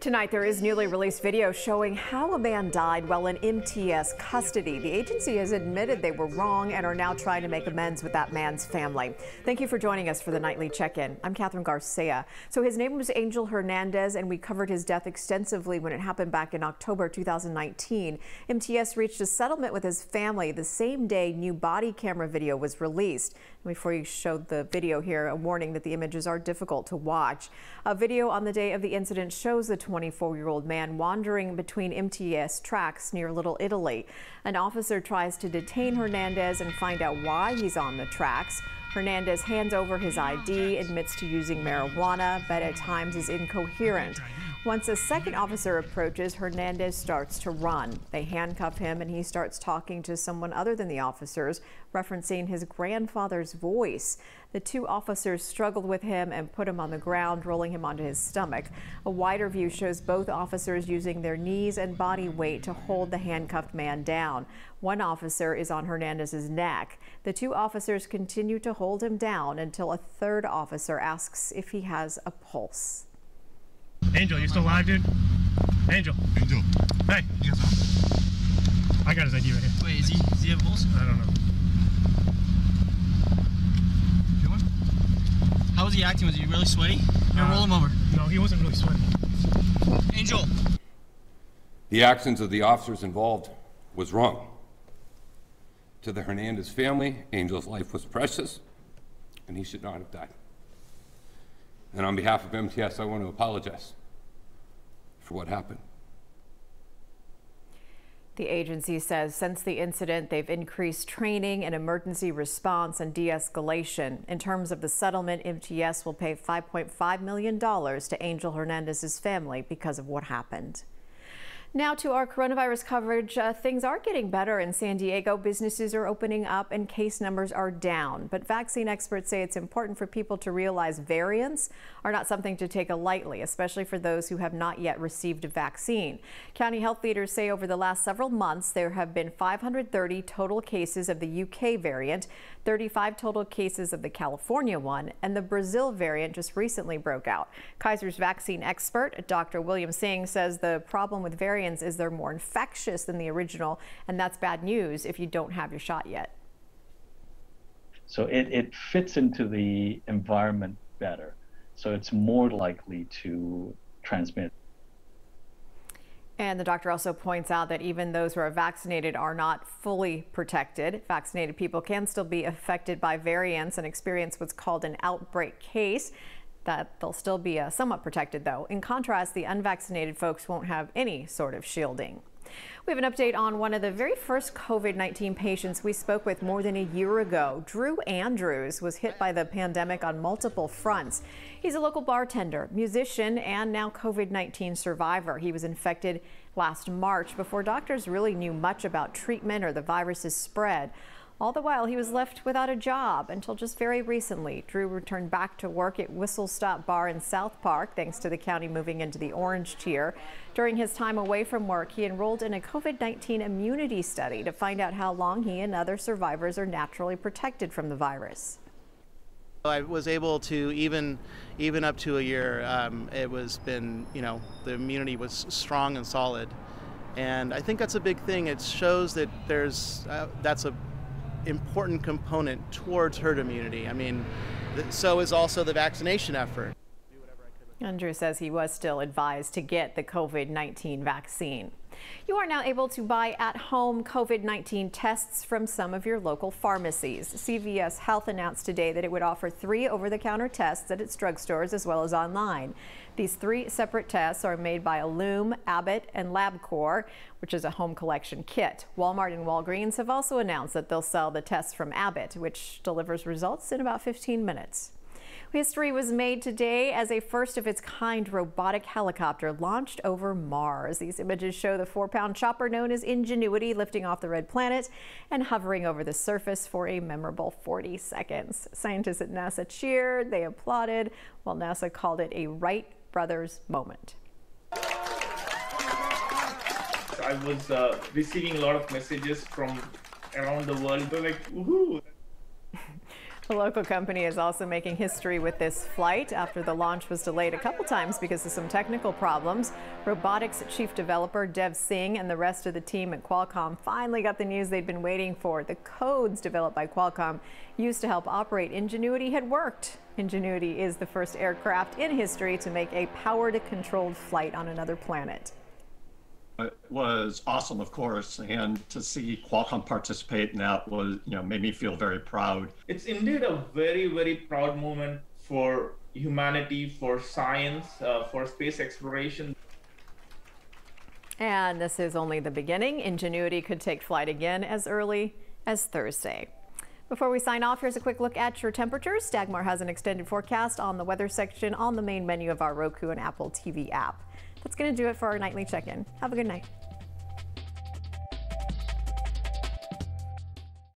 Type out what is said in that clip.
Tonight, there is newly released video showing how a man died while in MTS custody. The agency has admitted they were wrong and are now trying to make amends with that man's family. Thank you for joining us for the nightly check-in. I'm Catherine Garcia. So his name was Angel Hernandez, and we covered his death extensively when it happened back in October 2019. MTS reached a settlement with his family the same day new body camera video was released. Before you showed the video here, a warning that the images are difficult to watch. A video on the day of the incident shows the 24 year old man wandering between MTS tracks near Little Italy. An officer tries to detain Hernandez and find out why he's on the tracks. Hernandez hands over his ID, admits to using marijuana, but at times is incoherent. Once a second officer approaches, Hernandez starts to run. They handcuff him and he starts talking to someone other than the officers, referencing his grandfather's voice. The two officers struggled with him and put him on the ground, rolling him onto his stomach. A wider view shows both officers using their knees and body weight to hold the handcuffed man down. One officer is on Hernandez's neck. The two officers continue to hold him down until a third officer asks if he has a pulse. Angel, you still alive, dude? Angel. Angel. Hey. Yes, I got his ID right here. Wait, is he, does he have a pulse? I don't know. How was he acting? Was he really sweaty? Here, Uh, roll him over. No, he wasn't really sweaty. Angel. The actions of the officers involved was wrong. To the Hernandez family, Angel's life was precious, and he should not have died. And on behalf of MTS, I want to apologize for what happened. The agency says since the incident, they've increased training and emergency response and de escalation. In terms of the settlement, MTS will pay $5.5 million to Angel Hernandez's family because of what happened. Now to our coronavirus coverage. Uh, things are getting better in San Diego. Businesses are opening up and case numbers are down. But vaccine experts say it's important for people to realize variants are not something to take lightly, especially for those who have not yet received a vaccine. County health leaders say over the last several months there have been 530 total cases of the UK variant, 35 total cases of the California one, and the Brazil variant just recently broke out. Kaiser's vaccine expert, Dr. William Singh, says the problem with variants is they're more infectious than the original, and that's bad news if you don't have your shot yet. So it, it fits into the environment better. So it's more likely to transmit. And the doctor also points out that even those who are vaccinated are not fully protected. Vaccinated people can still be affected by variants and experience what's called an outbreak case that they'll still be uh, somewhat protected, though. In contrast, the unvaccinated folks won't have any sort of shielding. We have an update on one of the very first COVID 19 patients we spoke with more than a year ago. Drew Andrews was hit by the pandemic on multiple fronts. He's a local bartender, musician, and now COVID 19 survivor. He was infected last March before doctors really knew much about treatment or the virus's spread. All the while, he was left without a job until just very recently. Drew returned back to work at Whistle Stop Bar in South Park, thanks to the county moving into the orange tier. During his time away from work, he enrolled in a COVID 19 immunity study to find out how long he and other survivors are naturally protected from the virus. I was able to even even up to a year. Um, it was been you know the immunity was strong and solid, and I think that's a big thing. It shows that there's uh, that's a important component towards herd immunity. I mean, so is also the vaccination effort. Andrew says he was still advised to get the COVID 19 vaccine. You are now able to buy at home COVID 19 tests from some of your local pharmacies. CVS Health announced today that it would offer three over the counter tests at its drugstores as well as online. These three separate tests are made by Ellume, Abbott, and LabCorp, which is a home collection kit. Walmart and Walgreens have also announced that they'll sell the tests from Abbott, which delivers results in about 15 minutes. History was made today as a first of its kind robotic helicopter launched over Mars. These images show the four pound chopper known as Ingenuity lifting off the red planet and hovering over the surface for a memorable 40 seconds. Scientists at NASA cheered, they applauded, while NASA called it a Wright brothers moment. I was uh, receiving a lot of messages from around the world. They're like, woohoo! The local company is also making history with this flight after the launch was delayed a couple times because of some technical problems. Robotics chief developer Dev Singh and the rest of the team at Qualcomm finally got the news they'd been waiting for. The codes developed by Qualcomm used to help operate Ingenuity had worked. Ingenuity is the first aircraft in history to make a powered controlled flight on another planet. It was awesome, of course, and to see Qualcomm participate in that was, you know, made me feel very proud. It's indeed a very, very proud moment for humanity, for science, uh, for space exploration. And this is only the beginning. Ingenuity could take flight again as early as Thursday. Before we sign off, here's a quick look at your temperatures. Dagmar has an extended forecast on the weather section on the main menu of our Roku and Apple TV app. That's going to do it for our nightly check in. Have a good night.